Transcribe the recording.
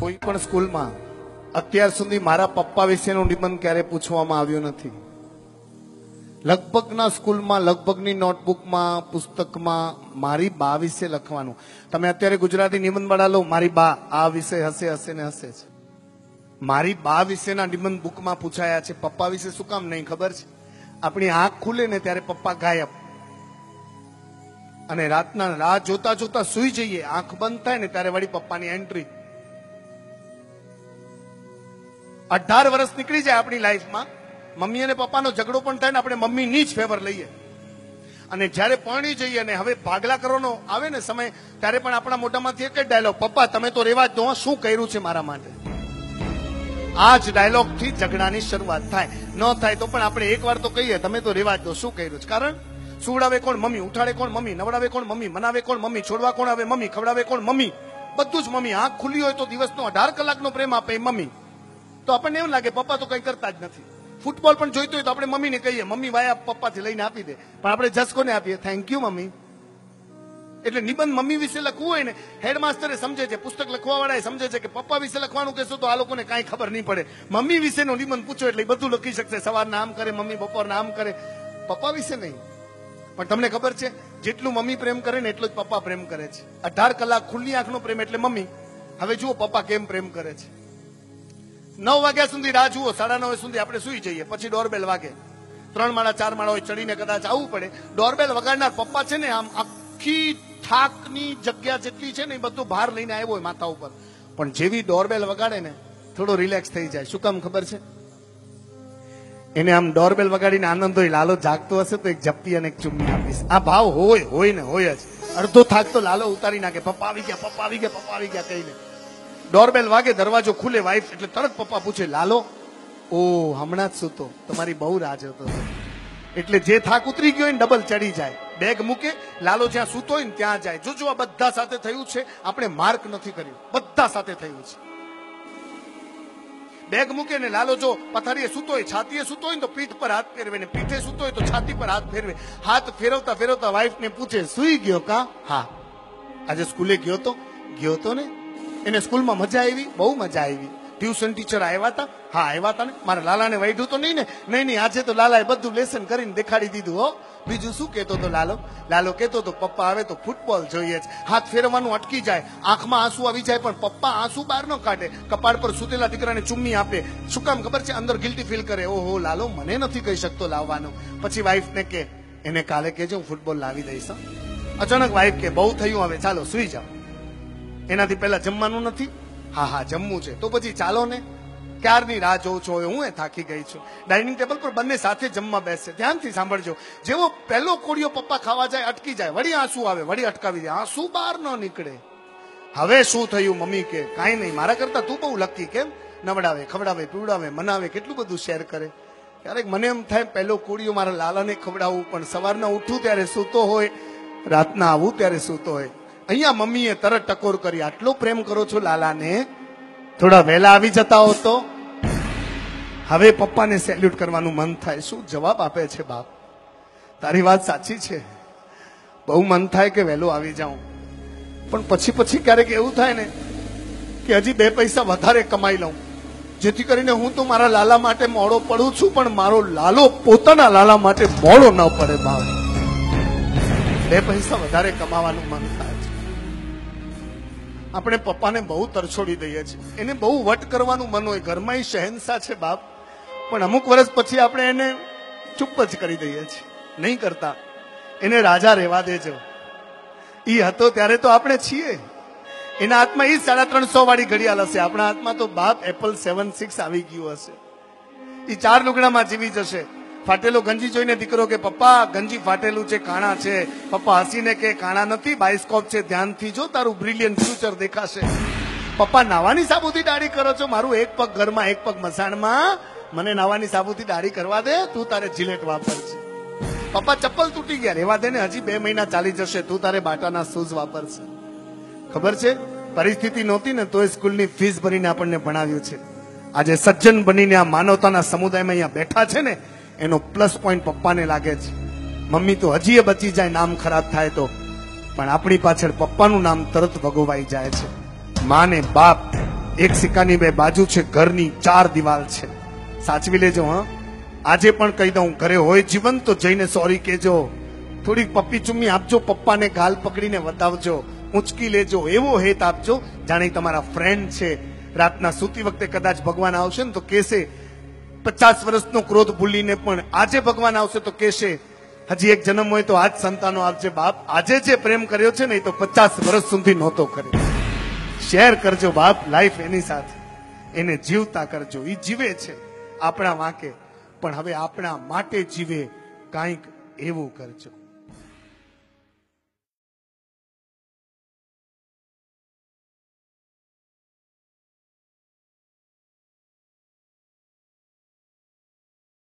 કોઈ પણ સ્કૂલમાં અત્યાર સુધી મારા પપ્પા વિશેનું નિબંધ ક્યારે પૂછવામાં આવ્યું નથી. લગભગના સ્કૂલમાં, લગભગની નોટબુકમાં, પુસ્તકમાં મારી બા વિશે લખવાનું. તમે અત્યારે ગુજરાતી નિબંધ વાળા લો, મારી બા આ વિષય હશે હશે ને હશે છે. મારી બા વિશેના નિબંધ બુકમાં પૂછાયા છે, પપ્પા વિશે શું કામ નહીં, ખબર છે? આપણી આંખ ખુલે ને ત્યારે પપ્પા ગાયબ. અને રાતના રાહ જોતા જોતા સુઈ જઈએ, આંખ બંધ થાય ને ત્યારે વળી પપ્પાની એન્ટ્રી અઢાર વર્ષ નીકળી જાય આપણી લાઈફમાં. મમ્મી અને પપ્પાનો ઝઘડો પણ થાય ને આપણે મમ્મીની જ ફેવર લઈએ. અને જ્યારે પરણી જઈએ અને હવે ભાગલા કરવાનો આવે ને સમય, ત્યારે પણ આપણા મોઢામાંથી એક જ ડાયલોગ પપ્પા, તમે તો રેવા જ દો, શું કર્યું છે મારા માટે? આ જ ડાયલોગથી ઝઘડાની શરૂઆત થાય. ન થાય તો પણ આપણે એકવાર તો કહીએ, તમે તો રેવા જ દો, શું કર્યું છે? કારણ સુવડાવે કોણ મમ્મી, ઉઠાડે કોણ મમ્મી, નવડાવે કોણ મમ્મી, મનાવે કોણ મમ્મી, છોડવા કોણ આવે મમ્મી, ખવડાવે કોણ મમ્મી? બધું જ મમ્મી. આંખ ખુલ્લી હોય તો દિવસનો અઢાર કલાકનો પ્રેમ આપે મમ્મી. તો આપણને એવું લાગે, પપ્પા તો કઈ કરતા જ નથી. ફૂટબોલ પણ જોઈતો હોય તો આપણે મમ્મીને કહીએ, મમ્મી, વાયા પપ્પાથી લઈને આપી દે. પણ આપણે જસકોને આપીએ થેન્ક યુ મમ્મી. એટલે નિબંધ મમ્મી વિશે લખવું હોય ને હેડમાસ્ટરે સમજે છે, પુસ્તક લખવા વાળા સમજે છે કે, પપ્પા વિશે લખવાનું કહેશો તો આ લોકોને કાંઈ ખબર નહીં પડે. મમ્મી વિશેનો નિબંધ પૂછો એટલે બધું લખી શકશે. સવારના આમ કરે, મમ્મી બપોરના આમ કરે. પપ્પા વિશે નહીં. પણ તમને ખબર છે, જેટલું મમ્મી પ્રેમ કરે ને એટલો જ પપ્પા પ્રેમ કરે છે. અઢાર કલાક ખુલ્લી આંખનો પ્રેમ એટલે મમ્મી. હવે જુઓ પપ્પા કેમ પ્રેમ કરે છે. નવ વાગ્યા સુધી રાહ જુઓ, સાડા નવ સુધી આપણે સુઈ જઈએ, પછી ડોરબેલ વાગે. ત્રણ માળા, ચાર માળા હોય, ચડીને કદાચ આવવું પડે. ડોરબેલ વગાડનાર પપ્પા છે ને, આમ આખી થાકની જગ્યા જેટલી છે ને, એ બધું ભાર લઈને આવ્યો હોય માથા ઉપર. પણ જેવી ડોરબેલ વગાડે ને, થોડો રિલેક્સ થઈ જાય. શું કામ ખબર છે? એને આમ ડોરબેલ વગાડીને આનંદ હોય, લાલો જાગતો હશે તો એક જપ્તી અને એક ચુમ્મી આપીશ. આ ભાવ હોય હોય ને, હોય જ. અડધો થાક તો લાલો ઉતારી નાખે. પપ્પા આવી ગયા, પપ્પા આવી ગયા, પપ્પા આવી ગયા કહીને. ડોરબેલ વાગે દરવાજો ખુલે વાઈફ એટલે તરત પપ્પા પૂછે, લાલો, ઓ, હમણાં જ સૂતો. તમારી બહુ રાહ હતો. એટલે જે થાક ઉતરી ગયો હોય ડબલ ચડી જાય. બેગ મૂકે, લાલો જ્યાં સૂતો હોય ને, ત્યાં જાય. જોજો, આ બધા સાથે થયું છે. આપણે માર્ક નથી કર્યું. બધા સાથે થયું છે. બેગ મૂકે ને, લાલો જો પથારીએ સૂતો હોય, છાતીએ સૂતો હોય તો પીઠ પર હાથ ફેરવે ને, પીઠે સૂતો હોય તો છાતી પર હાથ ફેરવે. હાથ ફેરવતા ફેરવતા વાઈફ ને પૂછે, સુઈ ગયો કા? હા. આજે સ્કૂલે ગયો તો? ગયો તો ને. એને સ્કૂલમાં મજા આવી, બહુ મજા આવી. ટ્યુશન ટીચર આવ્યા હતા હા, આવ્યા હતા ને. મારા લાલાને વાઢ્યું તો નહીં ને. નહીં નહીં, આજે તો લાલાએ બધું લેસન કરીને દેખાડી દીધું, હો. બીજું શું કહેતો તો લાલો? લાલો કહેતો તો, પપ્પા આવે તો ફૂટબોલ જોઈએ જ હાથ ફેરવવાનું અટકી જાય. આંખમાં આંસુ આવી જાય, પણ પપ્પા આંસુ બહાર ન કાઢે. કપાળ પર સુતેલા દીકરાને ચુમ્મી આપે. શું કામ ખબર છે? અંદર ગિલ્ટી ફીલ કરે. ઓહો, લાલો, મને નથી કહી શકતો લાવવાનો. પછી વાઈફને કે, એને કાલે કહેજો, હું ફૂટબોલ લાવી દઈશ અચાનક વાઈફ કે, બહુ થયું હવે, ચાલો, સુઈ જાઓ. એનાથી પહેલા જમવાનું નથી? હા હા, જમવું છે. તો પછી ચાલો ને. ક્યારની રાહ જોઉં છું? હું એ થાકી ગઈ છું. ડાઇનિંગ ટેબલ પર બંને સાથે જમવા બેસશે ધ્યાનથી સાંભળજો. જેવો પહેલો કોળિયો પપ્પા ખાવા જાય, અટકી જાય. વળી આંસુ આવે, વળી અટકાવી જાય આંસુ બહાર ન નીકળે. હવે શું થયું, મમ્મી, કે કાંઈ નહીં. મારા કરતા તું બહુ લકી, કેમ? નવડાવે, ખવડાવે, પીવડાવે, મનાવે, કેટલું બધું શેર કરે. ક્યારેક મને એમ થાય, પહેલો કોળિયો મારા લાલાને ખવડાવવું પણ સવારના ઉઠું ત્યારે સૂતો હોય, રાતના આવું ત્યારે સૂતો હોય. અહીંયા મમ્મીએ તરત ટકોર કરી, આટલો પ્રેમ કરો છો લાલાને? થોડા વહેલા આવી જતા હો તો. હવે પપ્પાને સેલ્યુટ કરવાનું મન થાય. શું જવાબ આપે છે બાપ? તારી વાત સાચી છે. બહુ મન થાય કે વહેલું આવી જાઉં. પણ પછી પછી ક્યારેક એવું થાય ને કે હજી બે પૈસા વધારે કમાઈ લઉં. જેથી કરીને હું તો મારા લાલા માટે મોડો પડું છું, પણ મારો લાલો પોતાના લાલા માટે મોડો ન પડે બાપ. બે પૈસા વધારે કમાવાનું મન થાય. આપણે પપ્પાને બહુ તરછોડી દઈએ છીએ. એને બહુ વટ કરવાનું મન હોય. ઘરમાં એ શહેનશાહ છે બાપ. પણ અમુક વર્ષ પછી આપણે એને ચૂપ જ કરી દઈએ છીએ. નહીં કરતા. એને રાજા રહેવા દેજો. એ હતો ત્યારે તો આપણે છીએ. એના હાથમાં એ સાડા ત્રણસો વાળી ઘડિયાળ હશે. આપણા હાથમાં તો બાપ એપલ સેવન સિક્સ આવી ગયું હશે. એ ચાર લુગડામાં જીવી જશે. ફાટેલો ગંજી જોઈને દીકરો કે, પપ્પા, ગંજી ફાટેલું છે, કાણા છે. પપ્પા હસીને કે, કાણા નથી, બાયસ્કોપ છે, ધ્યાનથી જો તારું બ્રિલિયન્ટ ફ્યુચર દેખાશે. પપ્પા, નાવાની સાબુથી દાઢી કરો છો, મારું એક પગ ઘરમાં, એક પગ મસાણમાં. મને નાવાની સાબુથી દાઢી કરવા દે, તું તારે જીલેટ વાપરજે. પપ્પા, ચપ્પલ તૂટી ગયા, રેવા દે ને, હજી બે મહિના ચાલી જશે, તું તારે બાટાના શૂઝ વાપરશે. ખબર છે? પરિસ્થિતિ નહોતી ને, તોય સ્કૂલની ફીસ ભરીને આપણને ભણાવ્યું છે. આજે સજ્જન બનીને આ માનવતાના સમુદાયમાં અહીંયા બેઠા છે ને એનો પ્લસ પોઈન્ટ પપ્પાને લાગે છે. મમ્મી તો હજી બચી જાય, નામ ખરાબ થાય તો. પણ આપણી પાછળ પપ્પાનું નામ તરત ભગવાઈ જાય છે. માને બાપ, એક સિક્કાની બે બાજુ છે, ઘરની ચાર દિવાલ છે. સાચવી લેજો, હા. આજે પણ કહી દઉં, ઘરે હોય જીવન તો જઈને સોરી કહેજો. થોડીક પપ્પી ચુમ્મી આપજો, પપ્પાને ગાલ પકડીને બતાવજો ઉંચકી લેજો, એવો હેત આપજો, જાણે તમારા ફ્રેન્ડ છે. રાતના સૂતી વખતે કદાચ ભગવાન આવશે ને તો કહેશે પચાસ વર્ષનો ક્રોધ ભૂલીને પણ આજે ભગવાન આવશે તો કહેશે, હજી એક જન્મ હોય તો આજ સંતાનો આપજે બાપ. આજે જે પ્રેમ કર્યો છે ને એ તો પચાસ વર્ષ સુધી નહોતો કર્યો. શેર કરજો બાપ લાઈફ એની સાથે. એને જીવતા કરજો. એ જીવે છે આપણા વાંકે. પણ હવે આપણા માટે જીવે કાંઈક એવું કરજો.